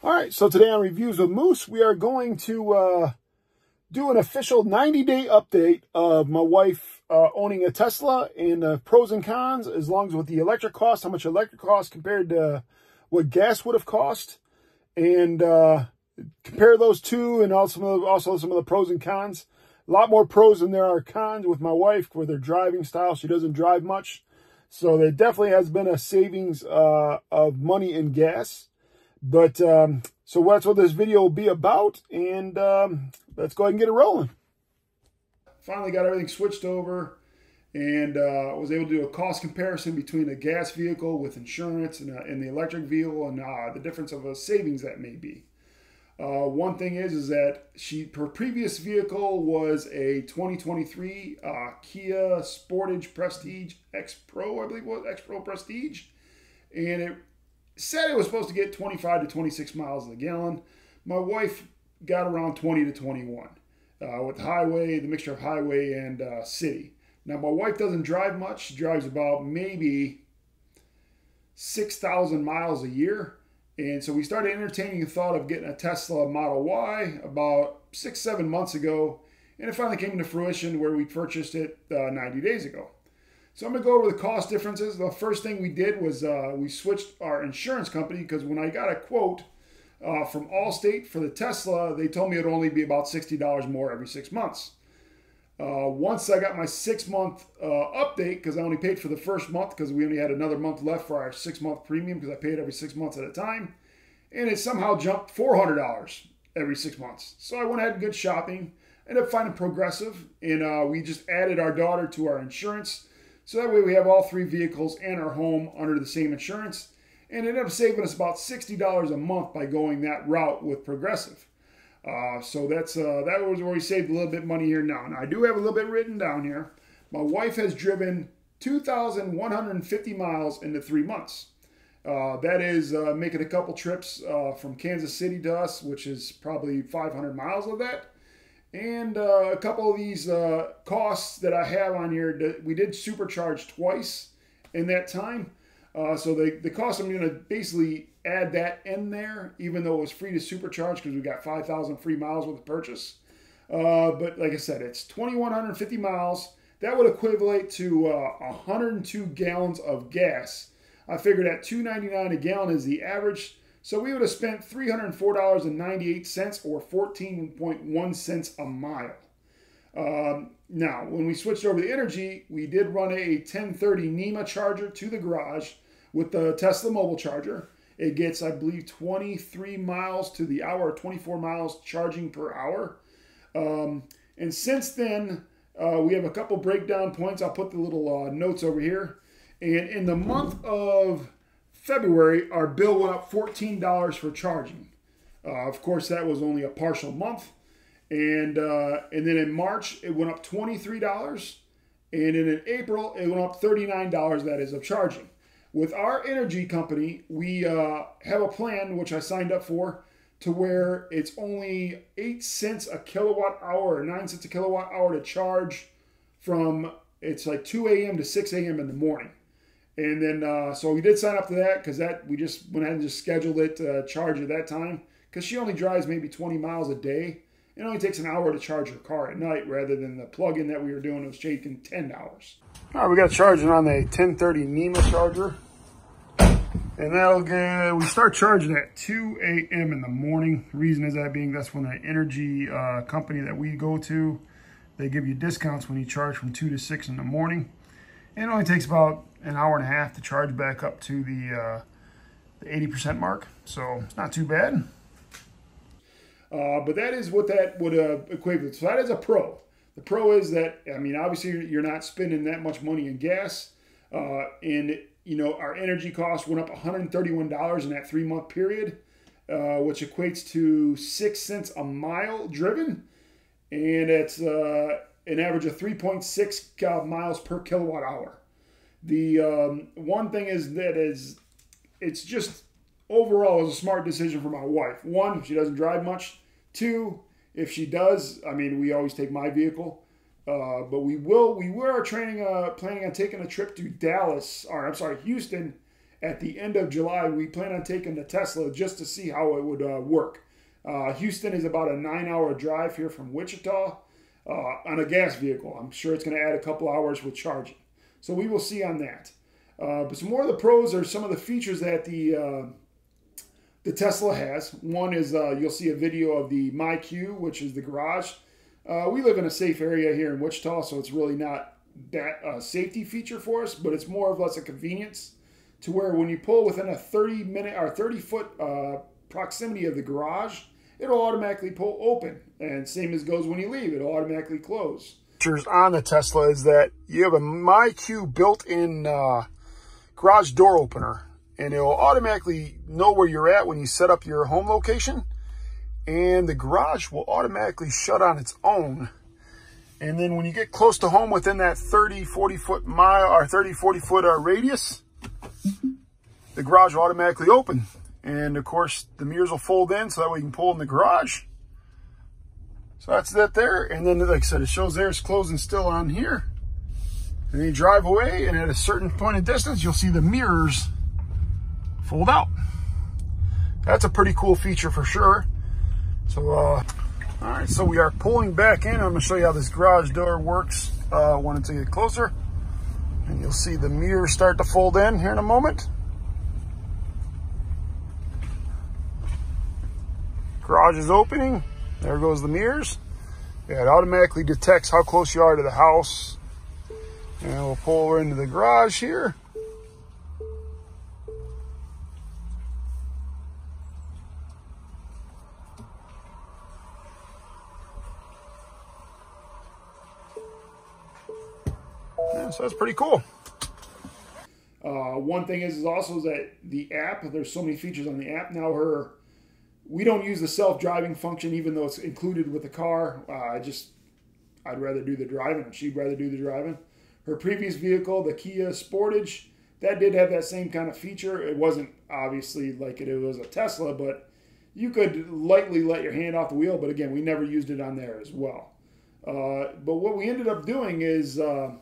All right, so today on Reviews with Moose, we are going to uh, do an official 90-day update of my wife uh, owning a Tesla and uh, pros and cons, as long as what the electric cost, how much electric cost compared to what gas would have cost, and uh, compare those two, and also some, of the, also some of the pros and cons. A lot more pros than there are cons with my wife with her driving style. She doesn't drive much, so there definitely has been a savings uh, of money in gas. But um, so that's what this video will be about. And um, let's go ahead and get it rolling. Finally got everything switched over and uh, was able to do a cost comparison between a gas vehicle with insurance and, uh, and the electric vehicle and uh, the difference of a savings that may be. Uh, one thing is, is that she her previous vehicle was a 2023 uh, Kia Sportage Prestige X Pro, I believe was X Pro Prestige, and it said it was supposed to get 25 to 26 miles a gallon. My wife got around 20 to 21 uh, with highway, the mixture of highway and uh, city. Now, my wife doesn't drive much. She drives about maybe 6,000 miles a year. And so we started entertaining the thought of getting a Tesla Model Y about six, seven months ago. And it finally came into fruition where we purchased it uh, 90 days ago. So I'm going to go over the cost differences. The first thing we did was uh, we switched our insurance company because when I got a quote uh, from Allstate for the Tesla, they told me it would only be about $60 more every six months. Uh, once I got my six month uh, update, because I only paid for the first month because we only had another month left for our six month premium because I paid every six months at a time, and it somehow jumped $400 every six months. So I went ahead and good shopping, ended up finding Progressive, and uh, we just added our daughter to our insurance so that way we have all three vehicles and our home under the same insurance. And ended up saving us about $60 a month by going that route with Progressive. Uh, so that's uh, that was where we saved a little bit money here now. Now I do have a little bit written down here. My wife has driven 2,150 miles in the three months. Uh, that is uh, making a couple trips uh, from Kansas City to us, which is probably 500 miles of that. And uh, a couple of these uh, costs that I have on here, we did supercharge twice in that time. Uh, so the, the cost, I'm going to basically add that in there, even though it was free to supercharge because we got 5,000 free miles with the purchase. Uh, but like I said, it's 2,150 miles. That would equate to 102 uh, gallons of gas. I figured at 2.99 a gallon is the average so we would have spent $304.98 or 14.1 cents a mile. Um, now, when we switched over to energy, we did run a 1030 NEMA charger to the garage with the Tesla mobile charger. It gets, I believe, 23 miles to the hour, 24 miles charging per hour. Um, and since then, uh, we have a couple breakdown points. I'll put the little uh, notes over here. And in the month of February, our bill went up $14 for charging. Uh, of course, that was only a partial month. And, uh, and then in March, it went up $23. And then in April, it went up $39, that is, of charging. With our energy company, we uh, have a plan, which I signed up for, to where it's only 8 cents a kilowatt hour or 9 cents a kilowatt hour to charge from, it's like 2 a.m. to 6 a.m. in the morning. And then, uh, so we did sign up to that because that we just went ahead and just scheduled it to charge at that time because she only drives maybe 20 miles a day. It only takes an hour to charge her car at night rather than the plug-in that we were doing. Was taking 10 hours. All right, we got charging on the 1030 NEMA charger. And that'll get, we start charging at 2 a.m. in the morning. The reason is that being that's when the energy uh, company that we go to, they give you discounts when you charge from 2 to 6 in the morning. It only takes about an hour and a half to charge back up to the uh, the 80% mark. So it's not too bad. Uh, but that is what that would uh, equate with. So that is a pro. The pro is that, I mean, obviously you're not spending that much money in gas. Uh, and, you know, our energy costs went up $131 in that three month period, uh, which equates to six cents a mile driven. And it's uh, an average of 3.6 uh, miles per kilowatt hour. The um, one thing is that is it's just overall is a smart decision for my wife. One, she doesn't drive much. Two, if she does, I mean, we always take my vehicle. Uh, but we will we were training uh, planning on taking a trip to Dallas or I'm sorry Houston at the end of July, we plan on taking the Tesla just to see how it would uh, work. Uh, Houston is about a nine-hour drive here from Wichita uh, on a gas vehicle. I'm sure it's going to add a couple hours with charging. So we will see on that. Uh, but some more of the pros are some of the features that the uh, the Tesla has. One is uh, you'll see a video of the MyQ, which is the garage. we live in a safe area here in Wichita, so it's really not that uh, safety feature for us, but it's more of less a convenience to where when you pull within a 30 minute or 30 foot uh, proximity of the garage, it'll automatically pull open. And same as goes when you leave, it'll automatically close. On the Tesla is that you have a MyQ built-in uh, garage door opener, and it will automatically know where you're at when you set up your home location, and the garage will automatically shut on its own and then when you get close to home within that 30, 40 foot mile or 30, 40 foot uh, radius, the garage will automatically open. And of course, the mirrors will fold in so that you can pull in the garage. So that's that there. And then, like I said, it shows there it's closing still on here. And then you drive away and at a certain point of distance, you'll see the mirrors fold out. That's a pretty cool feature for sure. So, uh, all right, so we are pulling back in. I'm gonna show you how this garage door works uh, when it's get closer. And you'll see the mirrors start to fold in here in a moment. Garage is opening. There goes the mirrors. Yeah, it automatically detects how close you are to the house. And we'll pull her into the garage here. Yeah, so that's pretty cool. Uh, one thing is, is also that the app, there's so many features on the app now. Her, we don't use the self-driving function, even though it's included with the car. Uh, I just, I'd rather do the driving. She'd rather do the driving. Her previous vehicle, the Kia Sportage, that did have that same kind of feature. It wasn't obviously like it, it was a Tesla, but you could lightly let your hand off the wheel. But again, we never used it on there as well. Uh, but what we ended up doing is uh,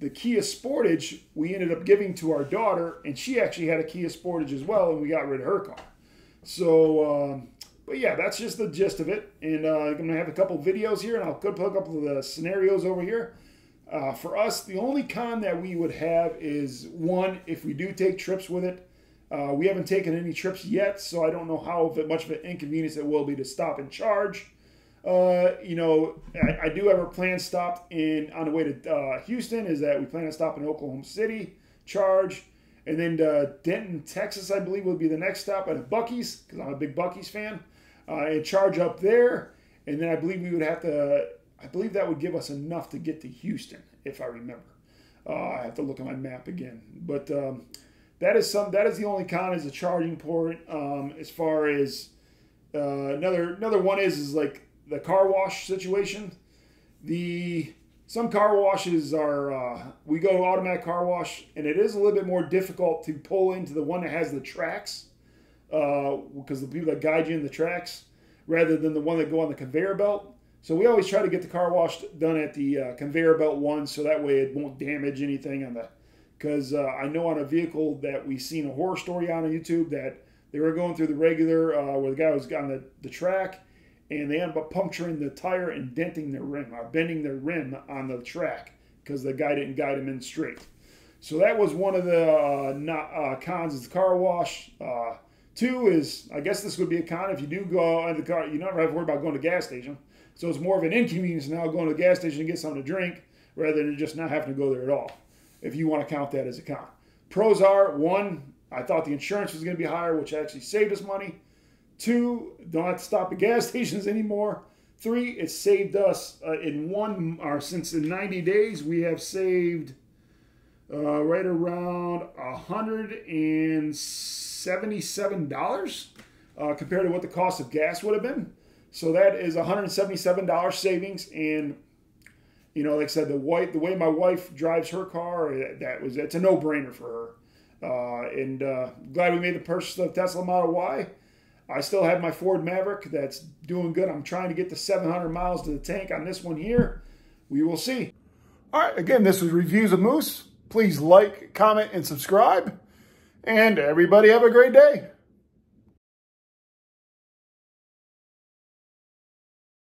the Kia Sportage we ended up giving to our daughter, and she actually had a Kia Sportage as well, and we got rid of her car. So, um, but yeah, that's just the gist of it. And uh, I'm gonna have a couple videos here, and I'll a couple of the scenarios over here. Uh, for us, the only con that we would have is one, if we do take trips with it, uh, we haven't taken any trips yet, so I don't know how much of an inconvenience it will be to stop and charge. Uh, you know, I, I, do have a plan stopped in on the way to uh, Houston. Is that we plan to stop in Oklahoma City, charge, and then uh, Denton, Texas, I believe, will be the next stop at Buc-ee's because I'm a big Buc-ee's fan. Uh, and charge up there, and then I believe we would have to. I believe that would give us enough to get to Houston, if I remember. Uh, I have to look at my map again, but um, that is some. That is the only con is a charging port. Um, as far as uh, another another one is is like the car wash situation. The some car washes are uh, we go automatic car wash, and it is a little bit more difficult to pull into the one that has the tracks uh, because the people that guide you in the tracks rather than the one that go on the conveyor belt. So we always try to get the car wash done at the uh, conveyor belt one, so that way it won't damage anything on the. Because uh, I know on a vehicle that we seen a horror story on YouTube that they were going through the regular uh, where the guy was on the, the track and they end up puncturing the tire and denting their rim or bending their rim on the track because the guy didn't guide them in straight. So that was one of the uh, not, uh, cons of the car wash. Uh, two is, I guess this would be a con if you do go in the car, you never have to worry about going to gas station. So it's more of an inconvenience now going to gas station to get something to drink rather than just not having to go there at all, if you want to count that as a con. Pros are, one, I thought the insurance was going to be higher, which actually saved us money. Two, don't have to stop at gas stations anymore. Three, it saved us uh, in one, or since in 90 days, we have saved uh, right around $177 uh, compared to what the cost of gas would have been. So that is $177 savings. And, you know, like I said, the, white, the way my wife drives her car, uh, that was, it's a no brainer for her. Uh, and uh, glad we made the purchase of Tesla Model Y. I still have my Ford Maverick that's doing good. I'm trying to get to 700 miles to the tank on this one here. We will see. All right, again, this was Reviews of Moose. Please like, comment, and subscribe. And everybody have a great day.